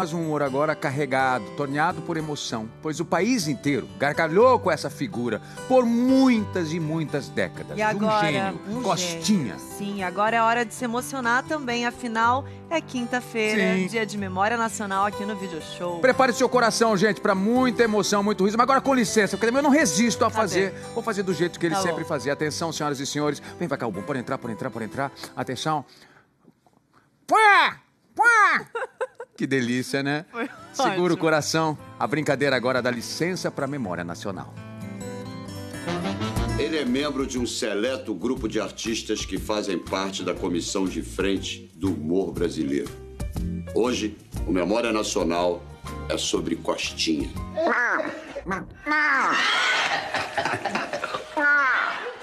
Mas um humor agora carregado, torneado por emoção, pois o país inteiro gargalhou com essa figura por muitas e muitas décadas. E agora, um gênio, um Costinha. gênio. Sim, agora é hora de se emocionar também, afinal é quinta-feira, dia de Memória Nacional aqui no Video Show. Prepare seu coração, gente, para muita emoção, muito riso. Mas agora, com licença, porque eu não resisto a fazer. Vou fazer do jeito que ele Tá sempre bom. fazia. Atenção, senhoras e senhores. Vem pra cá, o bom. Pode entrar, pode entrar, pode entrar. Atenção. Pá! Pá! Que delícia, né? Foi Segura o ótimo. coração. A brincadeira agora dá licença para a memória nacional. Ele é membro de um seleto grupo de artistas que fazem parte da comissão de frente do humor brasileiro. Hoje, o Memória Nacional é sobre Costinha.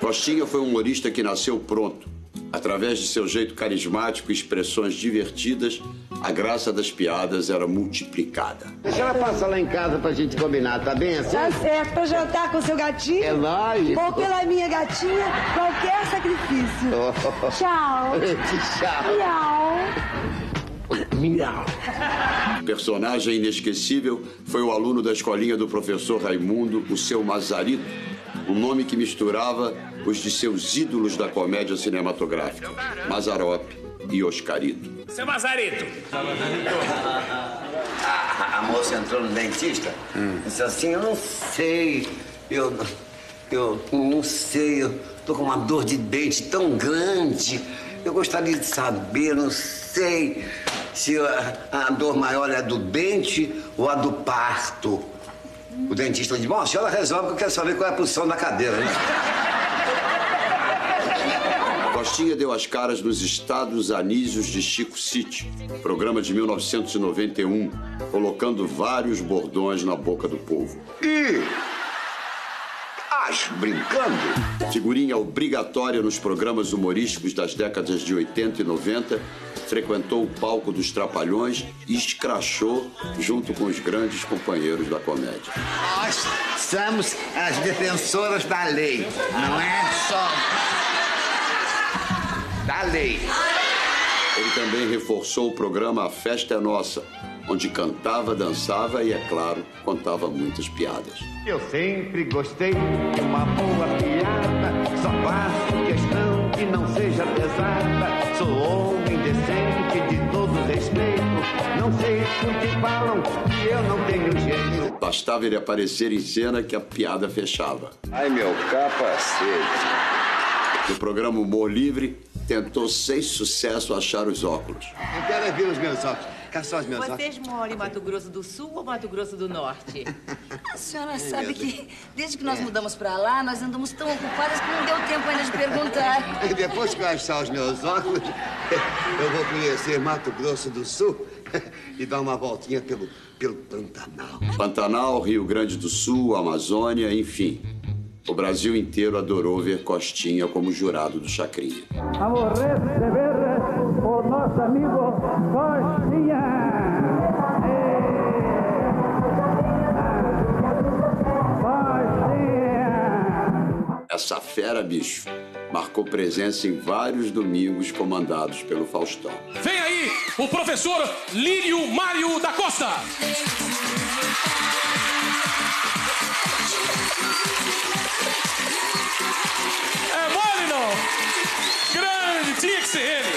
Costinha foi um humorista que nasceu pronto. Através de seu jeito carismático e expressões divertidas, a graça das piadas era multiplicada. Deixa ela passar lá em casa pra gente combinar, tá bem assim? Tá certo, pra jantar com seu gatinho? É lógico. Ou pela minha gatinha, qualquer sacrifício. Tchau. Tchau. Miau. Personagem inesquecível foi o aluno da escolinha do professor Raimundo, o seu Mazarito, um nome que misturava os de seus ídolos da comédia cinematográfica, Mazarop e Oscarito. Seu Mazarito, A, a moça entrou no dentista disse assim, eu não sei, eu, eu não sei, eu tô com uma dor de dente tão grande. Eu gostaria de saber, não sei, se a, a dor maior é a do dente ou a do parto. O dentista disse, bom, a senhora resolve que eu quero saber qual é a posição da cadeira, né? Costinha deu as caras nos Estados Anísios de Chico City, programa de 1991, colocando vários bordões na boca do povo. E... Acho, brincando. Figurinha obrigatória nos programas humorísticos das décadas de 80 e 90, frequentou o palco dos Trapalhões e escrachou junto com os grandes companheiros da comédia. Nós somos as defensoras da lei, não é só da lei. Ele também reforçou o programa A Festa é Nossa, onde cantava, dançava e, é claro, contava muitas piadas. Eu sempre gostei de uma boa piada. Só faço questão que não seja pesada. Sou homem decente, de todo respeito. Não sei por que falam que eu não tenho jeito. Bastava ele aparecer em cena que a piada fechava. Ai, meu capacete. No programa Humor Livre, tentou sem sucesso achar os óculos. Eu quero é ver os meus óculos. Cadê só os meus óculos? Vocês moram em Mato Grosso do Sul ou Mato Grosso do Norte? A senhora sabe que desde que nós mudamos pra lá, nós andamos tão ocupadas que não deu tempo ainda de perguntar. Depois que eu achar os meus óculos, eu vou conhecer Mato Grosso do Sul e dar uma voltinha pelo, pelo Pantanal. Pantanal, Rio Grande do Sul, Amazônia, enfim. O Brasil inteiro adorou ver Costinha como jurado do Chacrinha. Vamos receber o nosso amigo Costinha. Costinha. Essa fera, bicho, marcou presença em vários domingos comandados pelo Faustão. vem aí o professor Lírio Mário da Costa. É mole não? Grande, tinha que ser ele.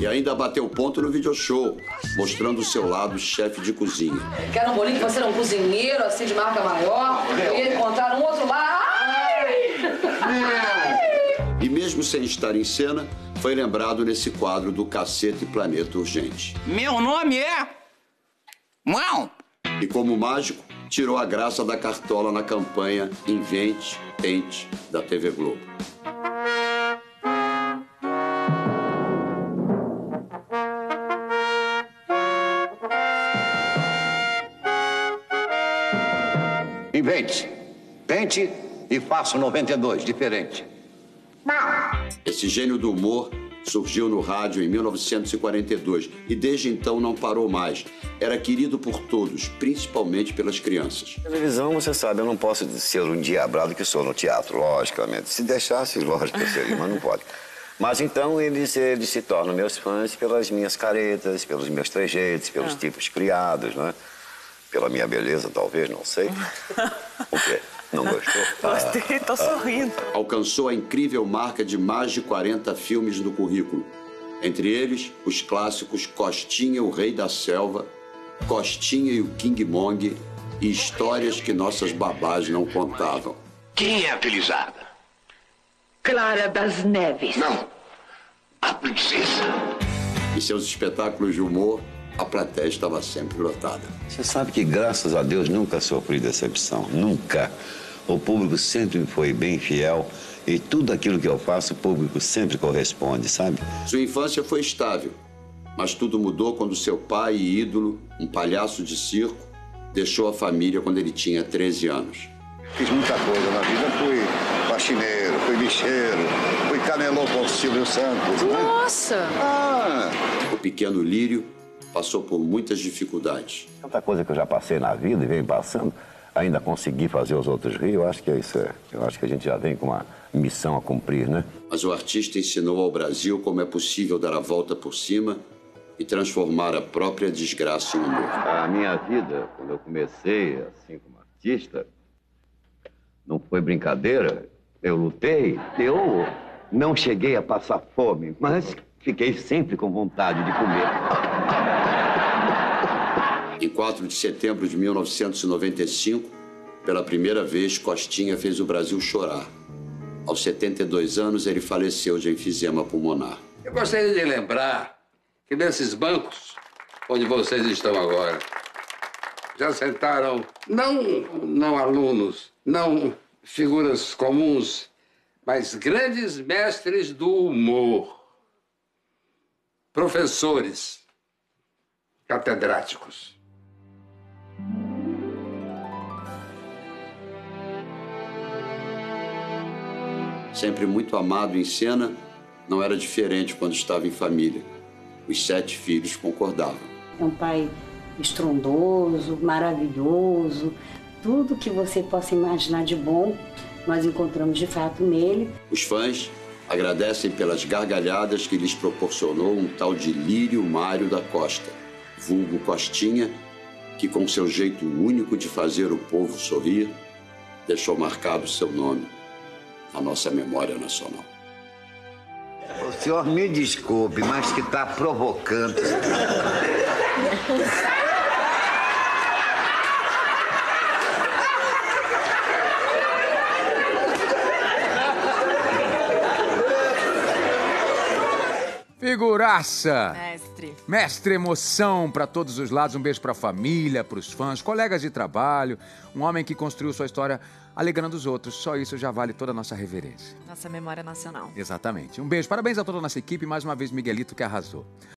E ainda bateu ponto no video show, mostrando o seu lado chefe de cozinha. Quero um bolinho que você era um cozinheiro, assim, de marca maior. Eu ia encontrar um outro. Ai! E mesmo sem estar em cena, foi lembrado nesse quadro do Cacete Planeta Urgente. Meu nome é. Uau! E como mágico, tirou a graça da cartola na campanha Invente, Tente da TV Globo. Invente, tente e faça um 92, diferente. Esse gênio do humor surgiu no rádio em 1942 e desde então não parou mais. Era querido por todos, principalmente pelas crianças. Televisão, você sabe, eu não posso ser um diabrado que sou no teatro, logicamente. Se deixasse, lógico eu seria, mas não pode. Mas então eles, eles se tornam meus fãs pelas minhas caretas, pelos meus trejeitos, pelos Ah. tipos criados, né? Pela minha beleza, talvez, não sei. O quê? Não gostou? Gostei, tô sorrindo. Alcançou a incrível marca de mais de 40 filmes no currículo. Entre eles, os clássicos Costinha, o Rei da Selva, Costinha e o King Mong e histórias que nossas babás não contavam. Quem é a felizarda? Clara das Neves. Não. A princesa. Em seus espetáculos de humor, a plateia estava sempre lotada. Você sabe que, graças a Deus, nunca sofri decepção. Nunca. O público sempre foi bem fiel e tudo aquilo que eu faço, o público sempre corresponde, sabe? Sua infância foi estável, mas tudo mudou quando seu pai e ídolo, um palhaço de circo, deixou a família quando ele tinha 13 anos. Fiz muita coisa na vida. Fui faxineiro, fui bicheiro, fui camelô com o Silvio Santos. né? Nossa! Ah, O pequeno Lírio passou por muitas dificuldades. Tanta coisa que eu já passei na vida e venho passando, ainda consegui fazer os outros rir, eu acho que é isso. é- Eu acho que a gente já vem com uma missão a cumprir, né? Mas o artista ensinou ao Brasil como é possível dar a volta por cima e transformar a própria desgraça em humor. A minha vida, quando eu comecei assim como artista, não foi brincadeira. Eu lutei, eu não cheguei a passar fome, mas fiquei sempre com vontade de comer. Em 4 de setembro de 1995, pela primeira vez, Costinha fez o Brasil chorar. Aos 72 anos, ele faleceu de enfisema pulmonar. Eu gostaria de lembrar que nesses bancos onde vocês estão agora, já sentaram não, não alunos, não figuras comuns, mas grandes mestres do humor, professores, catedráticos. Sempre muito amado em cena, não era diferente quando estava em família. Os sete filhos concordavam. É um pai estrondoso, maravilhoso, tudo que você possa imaginar de bom, nós encontramos de fato nele. Os fãs agradecem pelas gargalhadas que lhes proporcionou um tal de Lírio Mário da Costa, vulgo Costinha, que com seu jeito único de fazer o povo sorrir, deixou marcado seu nome na nossa memória nacional. O senhor me desculpe, mas que está provocando. Figuraça! Mestre. Mestre emoção para todos os lados. Um beijo para a família, para os fãs, colegas de trabalho. Um homem que construiu sua história alegrando os outros. Só isso já vale toda a nossa reverência. Nossa memória nacional. Exatamente. Um beijo. Parabéns a toda a nossa equipe. Mais uma vez, Miguelito que arrasou.